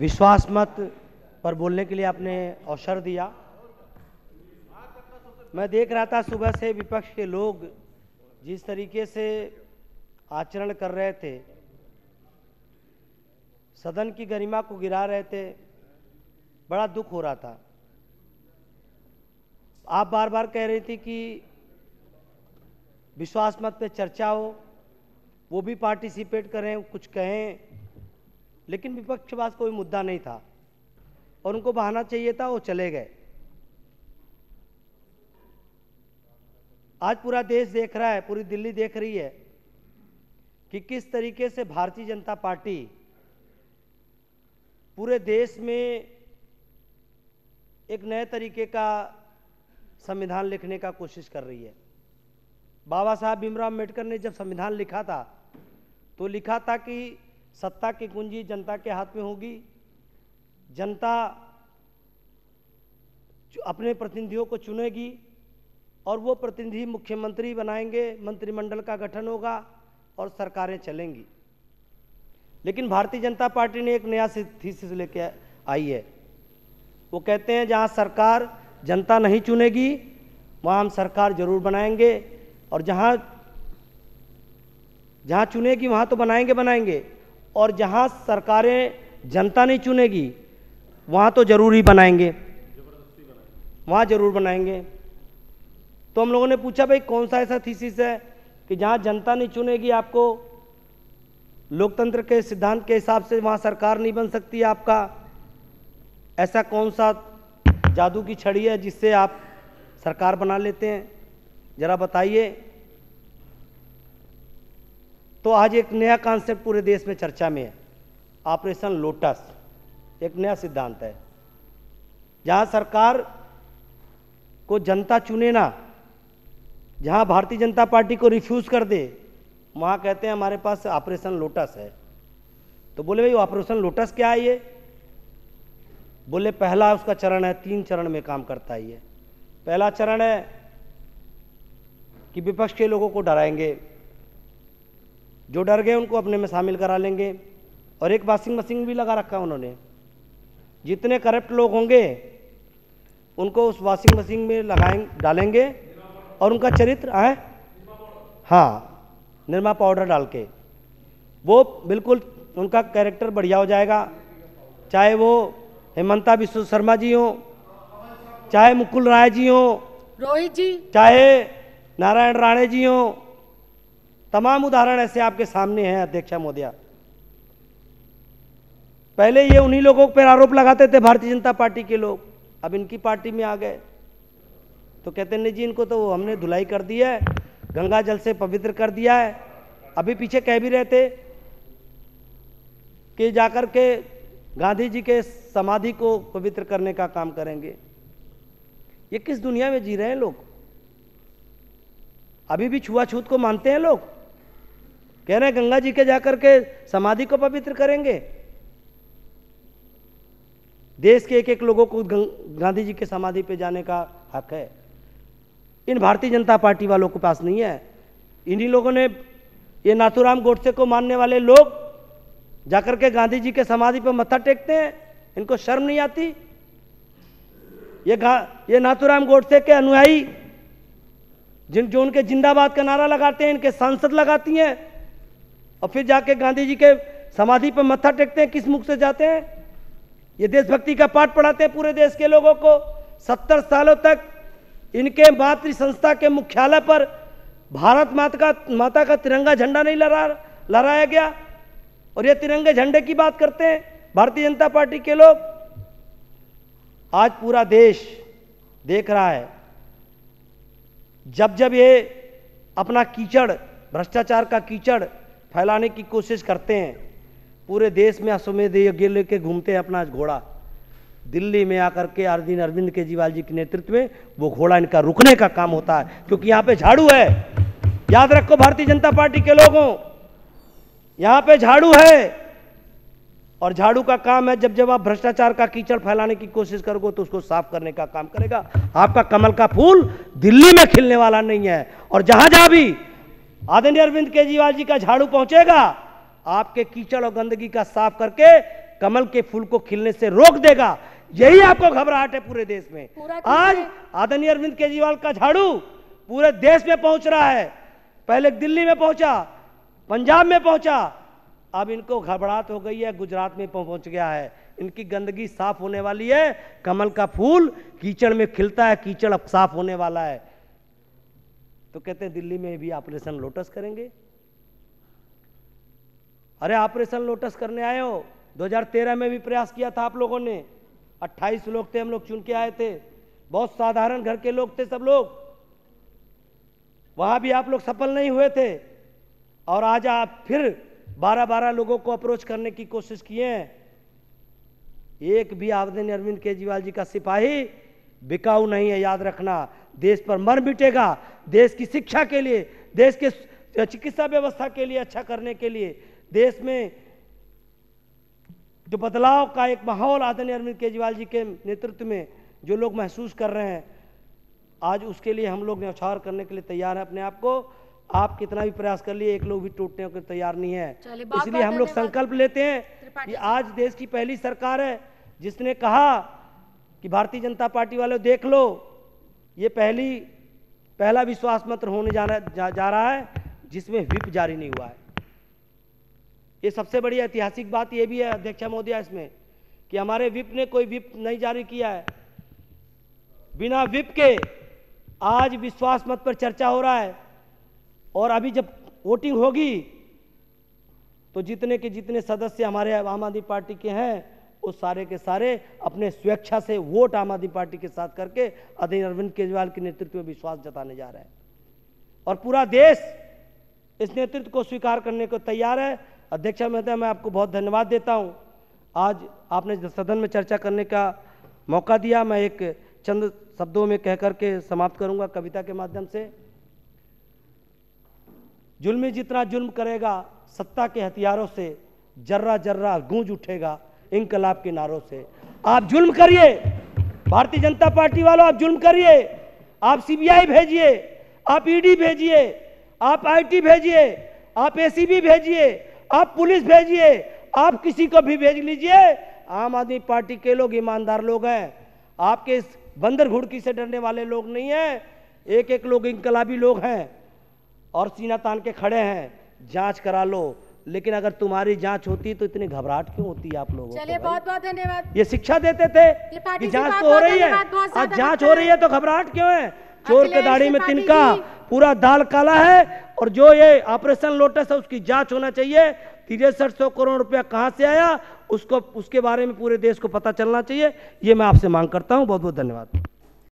विश्वास मत पर बोलने के लिए आपने अवसर दिया। मैं देख रहा था सुबह से विपक्ष के लोग जिस तरीके से आचरण कर रहे थे, सदन की गरिमा को गिरा रहे थे, बड़ा दुख हो रहा था। आप बार बार कह रही थी कि विश्वास मत पे चर्चा हो, वो भी पार्टिसिपेट करें, कुछ कहें। लेकिन विपक्ष के पास कोई मुद्दा नहीं था। और उनको बहाना चाहिए था, वो चले गए। आज पूरा देश देख रहा है, पूरी दिल्ली देख रही है कि किस तरीके से भारतीय जनता पार्टी पूरे देश में एक नए तरीके का संविधान लिखने का कोशिश कर रही है। बाबा साहब भीमराव अंबेडकर ने जब संविधान लिखा था तो लिखा था कि सत्ता की कुंजी जनता के हाथ में होगी। जनता अपने प्रतिनिधियों को चुनेगी और वो प्रतिनिधि मुख्यमंत्री बनाएँगे, मंत्रिमंडल का गठन होगा और सरकारें चलेंगी। लेकिन भारतीय जनता पार्टी ने एक नया थीसिस लेके आई है। वो कहते हैं, जहाँ सरकार जनता नहीं चुनेगी, वहाँ हम सरकार ज़रूर बनाएँगे और जहाँ जहाँ चुनेगी, वहाँ तो बनाएँगे बनाएँगे। और जहाँ सरकारें जनता नहीं चुनेगी, वहाँ तो ज़रूर ही बनाएँगे। वहाँ ज़रूर बनाएँगे। तो हम लोगों ने पूछा, भाई, कौन सा ऐसा थीसिस है कि जहाँ जनता नहीं चुनेगी आपको? लोकतंत्र के सिद्धांत के हिसाब से वहाँ सरकार नहीं बन सकती आपका। ऐसा कौन सा जादू की छड़ी है जिससे आप सरकार बना लेते हैं? जरा बताइए। तो आज एक नया कॉन्सेप्ट पूरे देश में चर्चा में है। ऑपरेशन लोटस एक नया सिद्धांत है। जहाँ सरकार को जनता चुने ना, जहाँ भारतीय जनता पार्टी को रिफ्यूज कर दे, वहाँ कहते हैं हमारे पास ऑपरेशन लोटस है। तो बोले, भाई ऑपरेशन लोटस क्या है ये? बोले, पहला उसका चरण है, तीन चरण में काम करता है ये। पहला चरण है कि विपक्ष के लोगों को डराएँगे जो डर गए उनको अपने में शामिल करा लेंगे। और एक वॉशिंग मशीन भी लगा रखा है उन्होंने। जितने करप्ट लोग होंगे उनको उस वॉशिंग मशीन में लगाएँगे डालेंगे। और उनका चरित्र है? हाँ निरमा पाउडर डाल के। वो बिल्कुल उनका कैरेक्टर बढ़िया हो जाएगा। चाहे वो हेमंता विश्व शर्मा जी हों चाहे मुकुल राय जी हों रोहित जी। चाहे नारायण राणे जी हो तमाम उदाहरण ऐसे आपके सामने हैं, अध्यक्षा मोदिया पहले ये उन्हीं लोगों पर आरोप लगाते थे, भारतीय जनता पार्टी के लोग। अब इनकी पार्टी में आ गए। तो कहते नहीं जी, इनको तो हमने धुलाई कर दिया है, गंगा जल से पवित्र कर दिया है। अभी पीछे कह भी रहे थे कि जाकर के गांधी जी के समाधि को पवित्र करने का काम करेंगे। ये किस दुनिया में जी रहे हैं लोग? अभी भी छुआछूत को मानते हैं लोग? कह रहे हैं, गंगा जी के जाकर के समाधि को पवित्र करेंगे। देश के एक एक लोगों को गांधी जी के समाधि पे जाने का हक है। इन भारतीय जनता पार्टी वालों के पास नहीं है। इन्हीं लोगों ने ये नाथुराम गोडसे को मानने वाले लोग जाकर के गांधी जी के समाधि पर मत्था टेकते हैं। इनको शर्म नहीं आती? ये ये नाथुराम गोडसे के अनुयायी जिन, जो उनके जिंदाबाद का नारा लगाते हैं, इनके सांसद लगाती हैं और फिर जाके गांधी जी के समाधि पर मत्था टेकते हैं, किस मुख से जाते हैं? ये देशभक्ति का पाठ पढ़ाते हैं पूरे देश के लोगों को। सत्तर सालों तक इनके मातृ संस्था के मुख्यालय पर भारत माता का माता का तिरंगा झंडा नहीं लहरा लहराया गया। और ये तिरंगे झंडे की बात करते हैं, भारतीय जनता पार्टी के लोग। आज पूरा देश देख रहा है। जब जब ये अपना कीचड़, भ्रष्टाचार का कीचड़ फैलाने की कोशिश करते हैं। पूरे देश में अश्वमेध यज्ञ लेके घूमते हैं अपना घोड़ा। दिल्ली में आकर के अरविंद अरविंद केजरीवाल जी के नेतृत्व में वो घोड़ा इनका रुकने का काम होता है, क्योंकि यहाँ पे झाड़ू है। याद रखो भारतीय जनता पार्टी के लोगों, यहाँ पे झाड़ू है। और झाड़ू का काम है, जब जब आप भ्रष्टाचार का कीचड़ फैलाने की कोशिश करोगे तो उसको साफ़ करने का काम करेगा। आपका कमल का फूल दिल्ली में खिलने वाला नहीं है। और जहाँ जहाँ भी आदरणीय अरविंद केजरीवाल जी का झाड़ू पहुंचेगा। आपके कीचड़ और गंदगी का साफ़ करके कमल के फूल को खिलने से रोक देगा। यही आपको घबराहट है पूरे देश में। आज आदरणीय अरविंद केजरीवाल का झाड़ू पूरे देश में पहुँच रहा है। पहले दिल्ली में पहुँचा पंजाब में पहुँचा। अब इनको घबराहट हो गई है गुजरात में पहुँच गया है। इनकी गंदगी साफ़ होने वाली है। कमल का फूल कीचड़ में खिलता है कीचड़ अब साफ़ होने वाला है। तो कहते हैं, दिल्ली में भी ऑपरेशन लोटस करेंगे। अरे, ऑपरेशन लोटस करने आए हो? 2013 में भी प्रयास किया था आप लोगों ने। 28 लोग थे हम लोग, चुन के आए थे। बहुत साधारण घर के लोग थे सब लोग। वहाँ भी आप लोग सफल नहीं हुए थे। और आज आप फिर 12-12 लोगों को अप्रोच करने की कोशिश किए हैं। एक भी आवेदन अरविंद केजरीवाल जी का सिपाही बिकाऊ नहीं है, याद रखना। देश पर मर मिटेगा। देश की शिक्षा के लिए देश के चिकित्सा व्यवस्था के लिए अच्छा करने के लिए देश में जो बदलाव का एक माहौल आदरणीय अरविंद केजरीवाल जी के नेतृत्व में जो लोग महसूस कर रहे हैं आज उसके लिए हम लोग न्यौछावर करने के लिए तैयार हैं अपने आप को। आप कितना भी प्रयास कर लिए एक लोग भी टूटने को तैयार नहीं है। इसलिए हम लोग संकल्प लेते हैं कि आज देश की पहली सरकार है जिसने कहा कि भारतीय जनता पार्टी वाले देख लो ये पहली पहला विश्वास मंत्र होने जा रहा जा, जा रहा है जिसमें व्हिप जारी नहीं हुआ है। ये सबसे बड़ी ऐतिहासिक बात ये भी है अध्यक्ष महोदया इसमें कि हमारे विप ने कोई विप नहीं जारी किया है। बिना विप के आज विश्वास मत पर चर्चा हो रहा है और अभी जब वोटिंग होगी तो जितने के जितने सदस्य हमारे आम आदमी पार्टी के हैं वो सारे के सारे अपने स्वेच्छा से वोट आम आदमी पार्टी के साथ करके अधीन अरविंद केजरीवाल के नेतृत्व में विश्वास जताने जा रहे हैं। और पूरा देश इस नेतृत्व को स्वीकार करने को तैयार है। अध्यक्ष महोदय, मैं आपको बहुत धन्यवाद देता हूँ। आज आपने सदन में चर्चा करने का मौका दिया, मैं एक चंद शब्दों में कह करके समाप्त करूँगा कविता के माध्यम से। जुल्मी जितना जुल्म करेगा, सत्ता के हथियारों से जर्रा जर्रा गूंज उठेगा। इनकलाब के नारों से। आप जुल्म करिए। भारतीय जनता पार्टी वालों, आप जुल्म करिए। आप सीबीआई भेजिए। आप ईडी भेजिए। आप आईटी भेजिए। आप एसीबी भेजिए। आप पुलिस भेजिए। आप किसी को भी भेज लीजिए। आम आदमी पार्टी के लोग, ईमानदार लोग हैं। आपके इस बंदर घुड़की से डरने वाले लोग नहीं हैं। एक एक लोग इनकलाबी लोग हैं। और सीना तान के खड़े हैं। जाँच करा लो। लेकिन अगर तुम्हारी जाँच होती तो इतनी घबराहट क्यों होती है आप लोगों को चलिए? बहुत बहुत धन्यवाद। ये शिक्षा देते थे कि जाँच तो हो रही है। आज जाँच हो रही है तो घबराहट क्यों है? चोर के दाढ़ी में तिनका पूरा दाल काला है और जो ये ऑपरेशन लोटस है उसकी जाँच होना चाहिए। तिरसठ सौ करोड़ रुपया कहाँ से आया? उसको उसके बारे में पूरे देश को पता चलना चाहिए। ये मैं आपसे मांग करता हूँ। बहुत बहुत धन्यवाद।